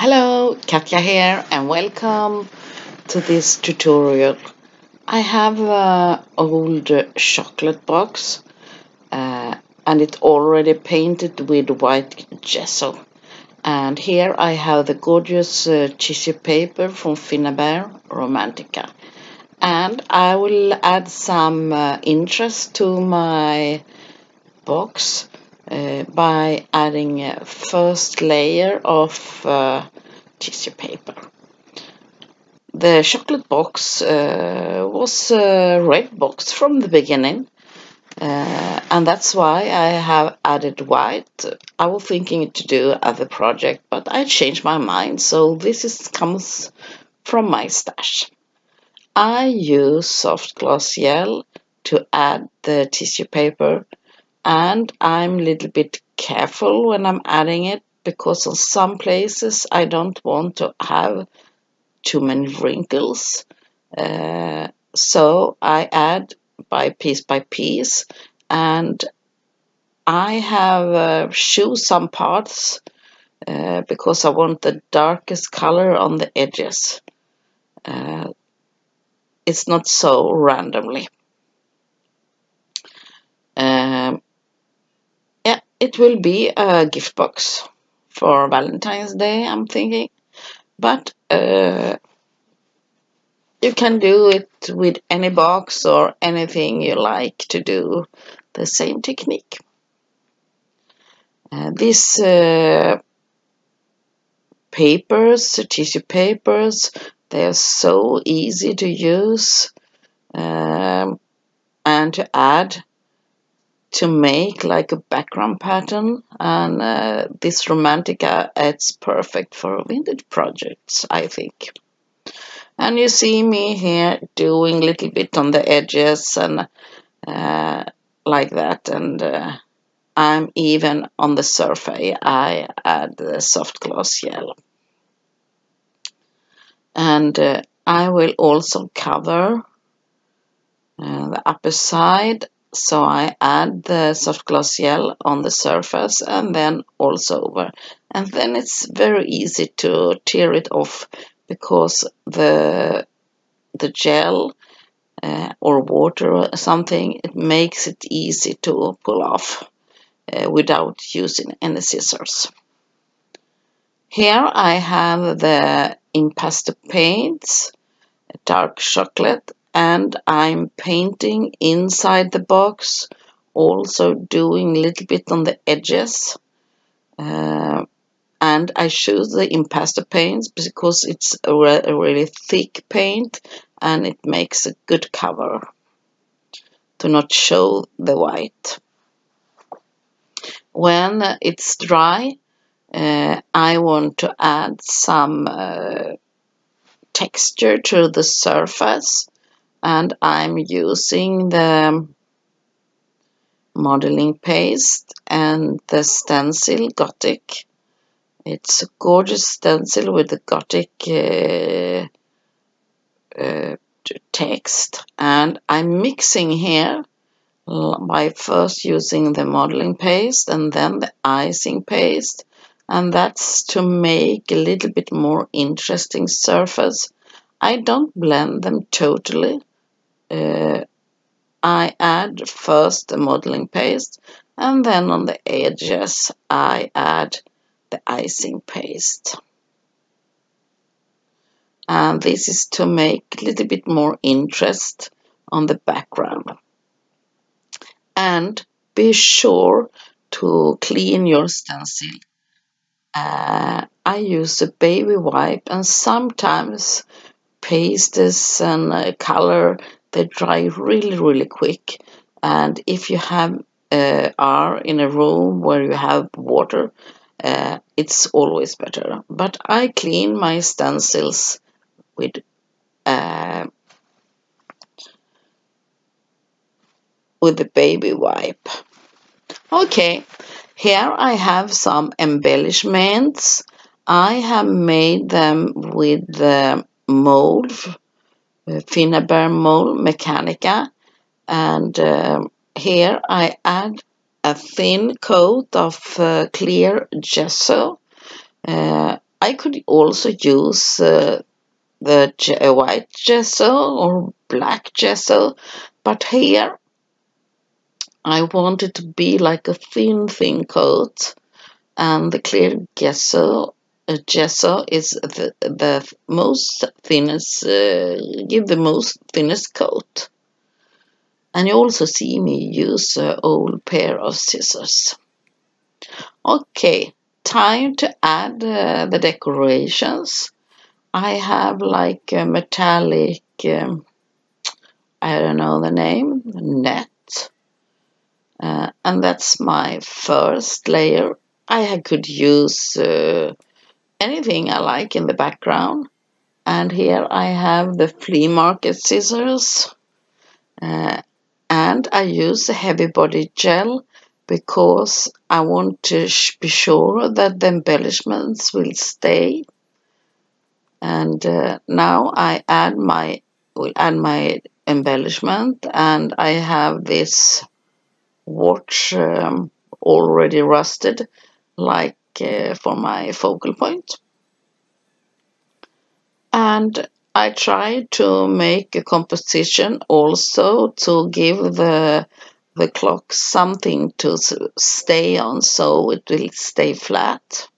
Hello, Katja here and welcome to this tutorial. I have an old chocolate box uh, and it's already painted with white gesso. And here I have the gorgeous uh, tissue paper from Finnabair Romantica. And I will add some uh, interest to my box uh, by adding a first layer of uh, tissue paper. The chocolate box uh, was a red box from the beginning uh, and that's why I have added white. I was thinking to do other project but I changed my mind so this is, comes from my stash. I use soft gloss gel to add the tissue paper and I'm a little bit careful when I'm adding it because in some places I don't want to have too many wrinkles. Uh, so I add by piece by piece and I have uh, some parts uh, because I want the darkest color on the edges. Uh, it's not so randomly. Um, it will be a gift box for Valentine's Day, I'm thinking. But uh, you can do it with any box or anything you like to do the same technique. Uh, these uh, papers, tissue papers, they are so easy to use um, and to add to make like a background pattern and uh, this Romantica it's perfect for vintage projects I think. And you see me here doing little bit on the edges and uh, like that and uh, I'm even on the surface I add the soft gloss gel. And uh, I will also cover uh, the upper side so I add the soft gloss gel on the surface and then also over and then it's very easy to tear it off because the the gel uh, or water or something it makes it easy to pull off uh, without using any scissors. Here I have the impasto paints dark chocolate and I'm painting inside the box also doing a little bit on the edges uh, and I choose the impasto paints because it's a, re a, really thick paint and it makes a good cover to not show the white. When it's dry uh, I want to add some uh, texture to the surface and I'm using the modeling paste and the stencil Gothic. It's a gorgeous stencil with the Gothic uh, uh, text and I'm mixing here by first using the modeling paste and then the icing paste and that's to make a little bit more interesting surface. I don't blend them totally uh, I add first the modeling paste and then on the edges I add the icing paste. And this is to make a little bit more interest on the background. And be sure to clean your stencil. Uh, I use a baby wipe and sometimes pastes and uh, color they dry really really quick. And if you have uh, are in a room where you have water uh, it's always better. But I clean my stencils with uh, with the baby wipe. Okay here I have some embellishments. I have made them with the mold Finnabair mold Mechanica and uh, here I add a thin coat of uh, clear gesso. Uh, I could also use uh, the white gesso or black gesso, but here I want it to be like a thin, thin coat, and the clear gesso gesso is the, the most thinnest, uh, give the most thinnest coat. And you also see me use an old pair of scissors. Okay, time to add uh, the decorations. I have like a metallic, um, I don't know the name, net. Uh, and that's my first layer. I could use uh, anything I like in the background. And here I have the flea market scissors. Uh, and I use a heavy body gel because I want to be sure that the embellishments will stay. And uh, now I add my will add my embellishment and I have this watch um, already rusted like Uh, for my focal point. And I try to make a composition also to give the the clock something to stay on so it will stay flat.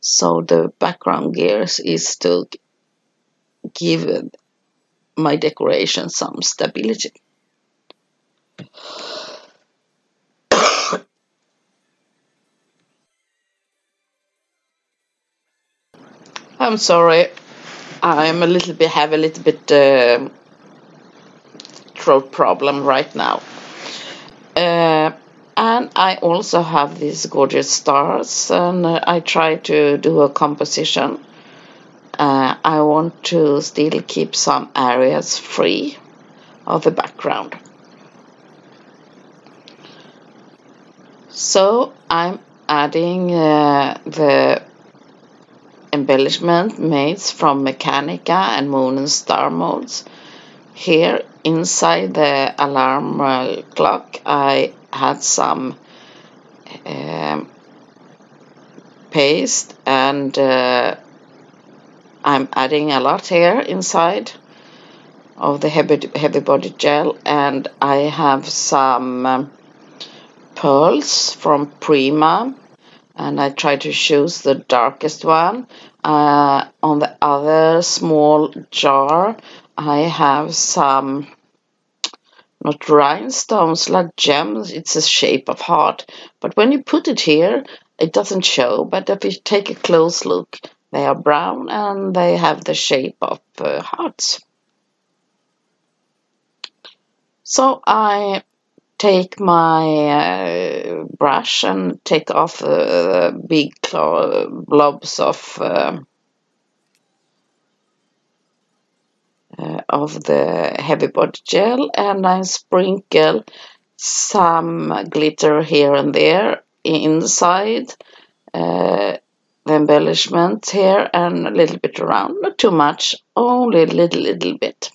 So the background gears is to give my decoration some stability. I'm sorry. I'm a little bit have a little bit uh, throat problem right now. Uh, and I also have these gorgeous stars, and uh, I try to do a composition. Uh, I want to still keep some areas free of the background. So I'm adding uh, the embellishment made from Mechanica and Moon and Star molds. Here inside the alarm uh, clock I had some um, paste and uh, I'm adding a lot here inside of the heavy, heavy body gel and I have some um, pearls from Prima and I try to choose the darkest one. Uh, on the other small jar, I have some not rhinestones like gems. It's a shape of heart. But when you put it here it doesn't show. But if you take a close look they are brown and they have the shape of uh, hearts. So I take my uh, brush and take off uh, big blobs of uh, uh, of the heavy body gel and I sprinkle some glitter here and there inside uh, the embellishment here and a little bit around not too much only a little little bit.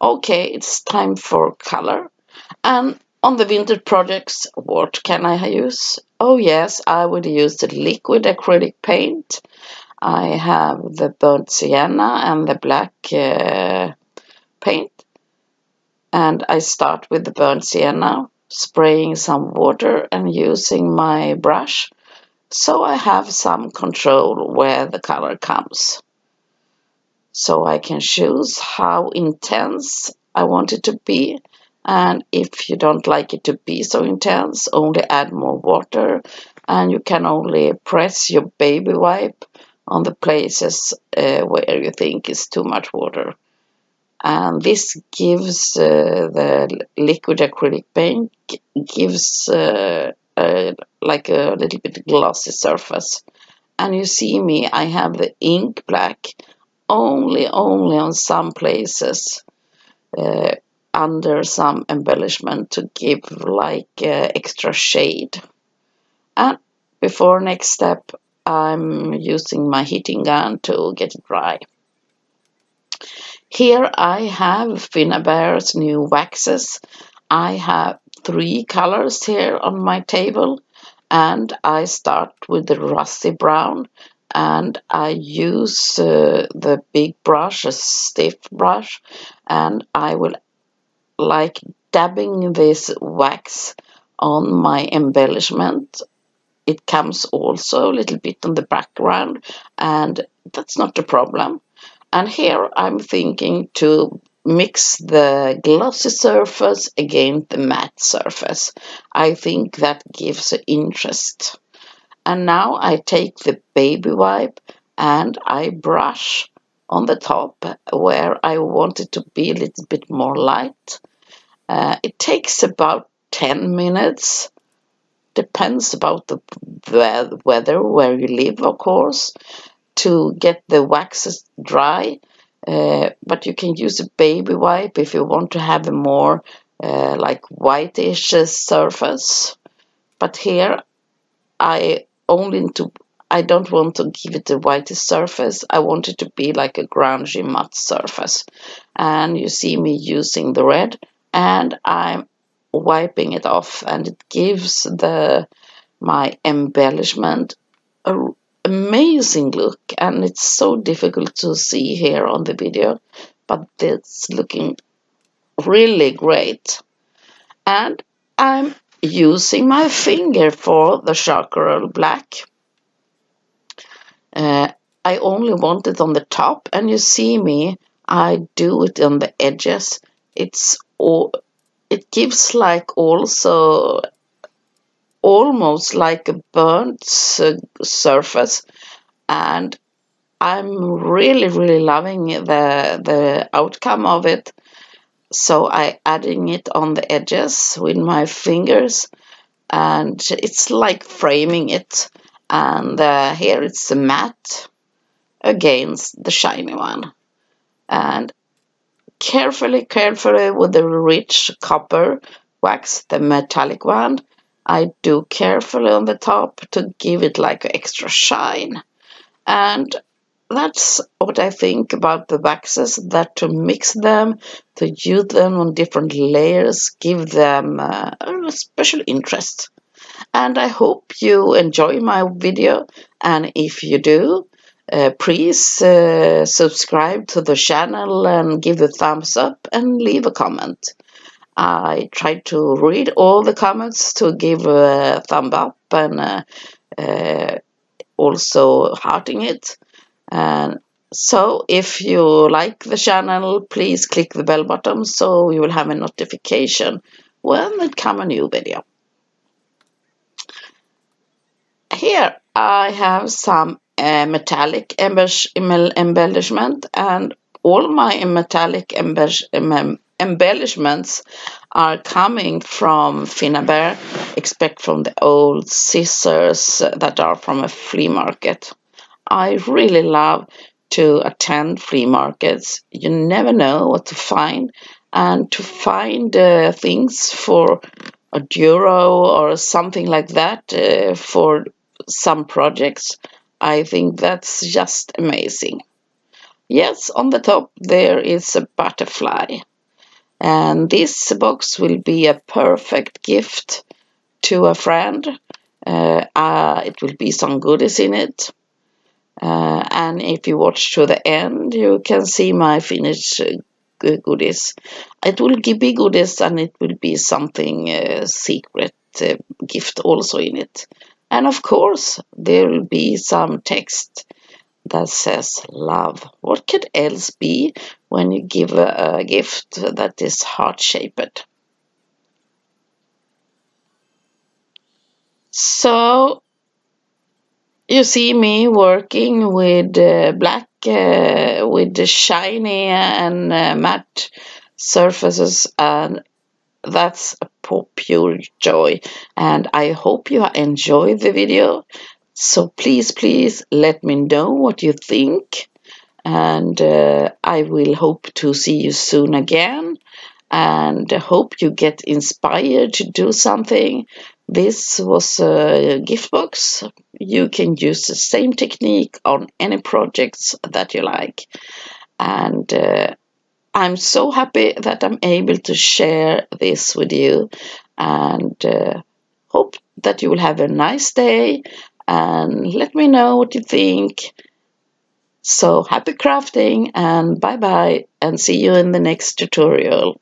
Okay it's time for color. And on the vintage projects, what can I use? Oh yes, I would use the liquid acrylic paint. I have the burnt sienna and the black uh, paint. And I start with the burnt sienna, spraying some water and using my brush so I have some control where the color comes. So I can choose how intense I want it to be and if you don't like it to be so intense only add more water. And you can only press your baby wipe on the places uh, where you think is too much water. And this gives uh, the liquid acrylic paint gives uh, like a little bit glossy surface. And you see me I have the ink black only only on some places uh, under some embellishment to give like uh, extra shade. And before next step, I'm using my heating gun to get it dry. Here I have Finnabair's new waxes. I have three colors here on my table and I start with the rusty brown and I use uh, the big brush, a stiff brush, and I will like dabbing this wax on my embellishment. It comes also a little bit on the background and that's not a problem. And here I'm thinking to mix the glossy surface against the matte surface. I think that gives interest. And now I take the baby wipe and I brush on the top where I want it to be a little bit more light. Uh, it takes about 10 minutes. Depends about the weather where you live, of course, to get the waxes dry. Uh, but you can use a baby wipe if you want to have a more uh, like whitish surface. But here I only to I don't want to give it a whitish surface. I want it to be like a grungy matte surface. And you see me using the red and I'm wiping it off and it gives the my embellishment a amazing look. And it's so difficult to see here on the video but it's looking really great. And I'm using my finger for the charcoal black. Uh, I only want it on the top and you see me I do it on the edges. It's it gives like also almost like a burnt surface. And I'm really really loving the the outcome of it. So I adding it on the edges with my fingers. And it's like framing it. And uh, here it's a matte against the shiny one. And carefully carefully with the rich copper wax the metallic one I do carefully on the top to give it like extra shine. And that's what I think about the waxes, that to mix them, to use them on different layers, give them uh, a special interest. And I hope you enjoy my video, and if you do, uh, please uh, subscribe to the channel and give a thumbs up and leave a comment. I try to read all the comments to give a thumb up and uh, uh, also hearting it. And so if you like the channel, please click the bell button so you will have a notification when it come a new video. Here I have some uh, metallic embellishment and all my metallic embellishment embellishments are coming from Finnabair, expect from the old scissors that are from a flea market. I really love to attend flea markets. You never know what to find, and to find uh, things for a euro or something like that uh, for some projects, I think that's just amazing. Yes, on the top there is a butterfly. And this box will be a perfect gift to a friend. Uh, uh, it will be some goodies in it. Uh, and if you watch to the end, you can see my finished uh, goodies. It will be goodies and it will be something uh, secret uh, gift also in it. And of course, there will be some text that says love. What could else be when you give a, a gift that is heart shaped? So you see me working with uh, black, uh, with the shiny and uh, matte surfaces, and that's a pure joy. And I hope you enjoy the video. So please, please let me know what you think. And uh, I will hope to see you soon again. And hope you get inspired to do something. This was a gift box. You can use the same technique on any projects that you like. And uh, I'm so happy that I'm able to share this with you. And uh, hope that you will have a nice day and let me know what you think. So happy crafting and bye bye and see you in the next tutorial.